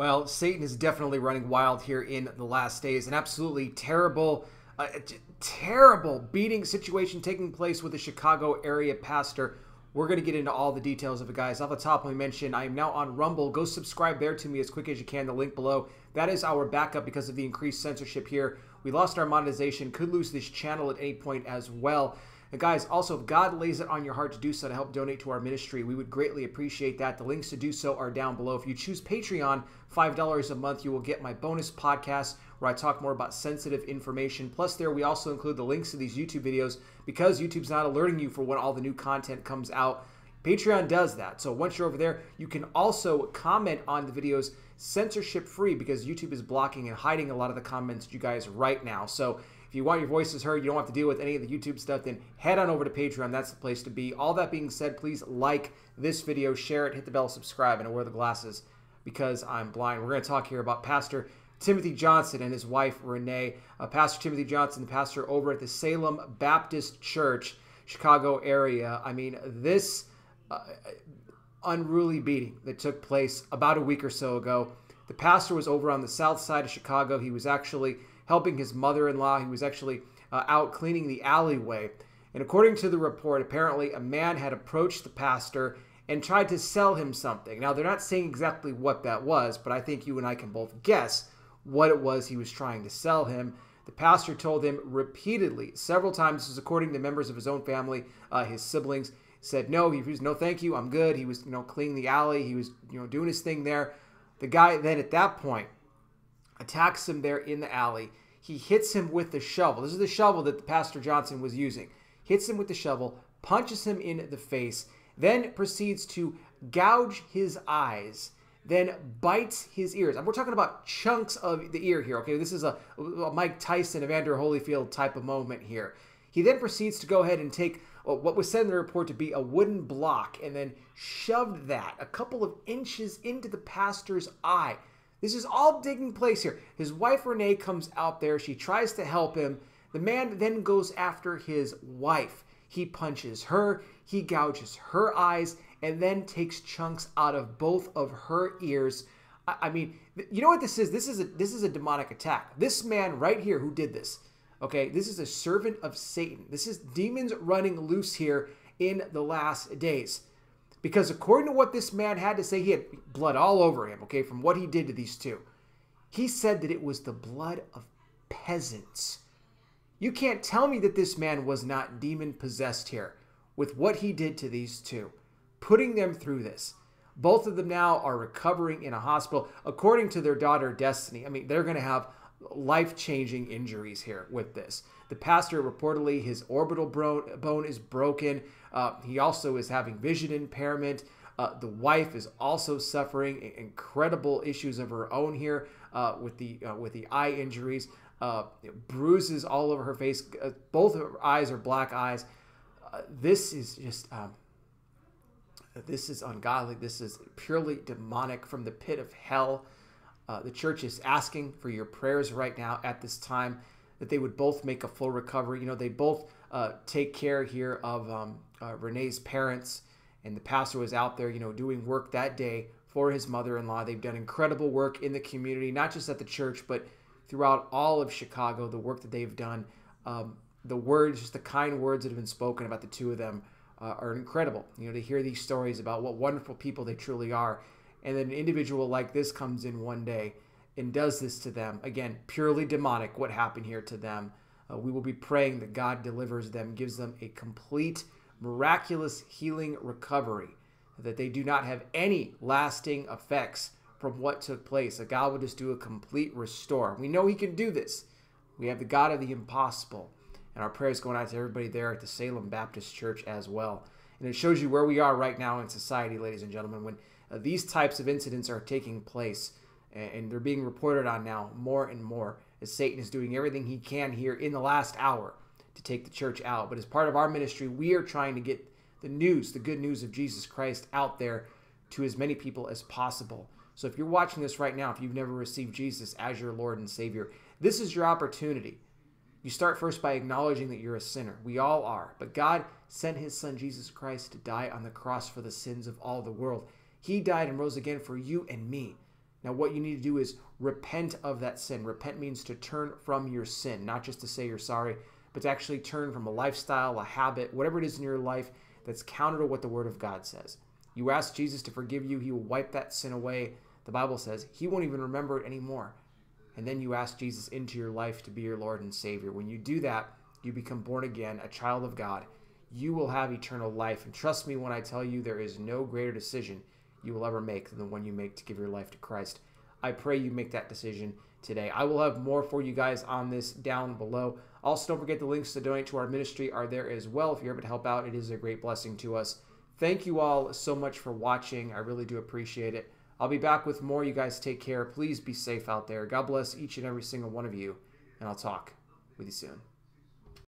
Well, Satan is definitely running wild here in the last days. An absolutely terrible, uh, terrible beating situation taking place with a Chicago area pastor. We're going to get into all the details of it, guys. Off the top, let me mention I am now on Rumble. Go subscribe there to me as quick as you can. The link below. That is our backup because of the increased censorship here. We lost our monetization, could lose this channel at any point as well. And guys, also, if God lays it on your heart to do so to help donate to our ministry, we would greatly appreciate that. The links to do so are down below. If you choose Patreon, $5 a month, you will get my bonus podcast where I talk more about sensitive information. Plus, there we also include the links to these YouTube videos because YouTube's not alerting you for when all the new content comes out. Patreon does that. So once you're over there, you can also comment on the videos censorship free because YouTube is blocking and hiding a lot of the comments you guys right now. So if you want your voices heard, you don't have to deal with any of the YouTube stuff, then head on over to Patreon. That's the place to be. All that being said, please like this video, share it, hit the bell, subscribe, and wear the glasses because I'm blind. We're going to talk here about Pastor Timothy Johnson and his wife Renee. Uh, pastor Timothy Johnson, the pastor over at the Salem Baptist Church, Chicago area. I mean, this uh, unruly beating that took place about a week or so ago. The pastor was over on the south side of Chicago. He was actually helping his mother in law. He was actually uh, out cleaning the alleyway. And according to the report, apparently a man had approached the pastor and tried to sell him something. Now, they're not saying exactly what that was, but I think you and I can both guess what it was he was trying to sell him. The pastor told him repeatedly, several times, this is according to members of his own family, uh, his siblings, said no. He was no, thank you, I'm good. He was, you know, cleaning the alley. He was, you know, doing his thing there. The guy then at that point attacks him there in the alley. He hits him with the shovel. This is the shovel that Pastor Johnson was using. Hits him with the shovel, punches him in the face, then proceeds to gouge his eyes, then bites his ears. And we're talking about chunks of the ear here, okay? This is a, a Mike Tyson, Evander Holyfield type of moment here. He then proceeds to go ahead and take uh, what was said in the report to be a wooden block and then shoved that a couple of inches into the pastor's eye. This is all taking place here. His wife Renee comes out there. She tries to help him. The man then goes after his wife. He punches her, he gouges her eyes, and then takes chunks out of both of her ears. I, mean, you know what this is? This is a this is a demonic attack. This man right here who did this, okay, this is a servant of Satan. This is demons running loose here in the last days. Because according to what this man had to say, he had blood all over him, okay, from what he did to these two. He said that it was the blood of peasants. You can't tell me that this man was not demon possessed here with what he did to these two, putting them through this. Both of them now are recovering in a hospital, according to their daughter Destiny. I mean, they're going to have life changing injuries here with this. The pastor reportedly, his orbital bone is broken. Uh, he also is having vision impairment. Uh, the wife is also suffering incredible issues of her own here uh, with the uh, with the eye injuries, uh, bruises all over her face. Uh, both her eyes are black eyes. this is just um, this is ungodly. This is purely demonic from the pit of hell. The church is asking for your prayers right now at this time that they would both make a full recovery. You know, they both take care here of um, uh, Renee's parents, and the pastor was out there, you know, doing work that day for his mother-in-law. They've done incredible work in the community, not just at the church, but throughout all of Chicago. The work that they've done, um, the words, just the kind words that have been spoken about the two of them, uh, are incredible. You know, to hear these stories about what wonderful people they truly are, and then an individual like this comes in one day and does this to them. Again, purely demonic. What happened here to them? Uh, we will be praying that God delivers them, gives them a complete miraculous healing recovery, that they do not have any lasting effects from what took place, that God would just do a complete restore. We know He can do this. We have the God of the impossible. And our prayers going out to everybody there at the Salem Baptist Church as well. And it shows you where we are right now in society, ladies and gentlemen, when uh, these types of incidents are taking place and, and they're being reported on now more and more as Satan is doing everything he can here in the last hour to take the church out. But as part of our ministry, we are trying to get the news, the good news of Jesus Christ out there to as many people as possible. So if you're watching this right now, if you've never received Jesus as your Lord and Savior, this is your opportunity. You start first by acknowledging that you're a sinner. We all are. But God sent his son Jesus Christ to die on the cross for the sins of all the world. He died and rose again for you and me. Now, what you need to do is repent of that sin. Repent means to turn from your sin, not just to say you're sorry, but to actually turn from a lifestyle, a habit, whatever it is in your life that's counter to what the Word of God says. You ask Jesus to forgive you, He will wipe that sin away. The Bible says He won't even remember it anymore. And then you ask Jesus into your life to be your Lord and Savior. When you do that, you become born again, a child of God. You will have eternal life. And trust me when I tell you, there is no greater decision you will ever make than the one you make to give your life to Christ. I pray you make that decision today. I will have more for you guys on this down below. Also, don't forget the links to donate to our ministry are there as well. If you're able to help out, it is a great blessing to us. Thank you all so much for watching. I really do appreciate it. I'll be back with more. You guys take care. Please be safe out there. God bless each and every single one of you, and I'll talk with you soon.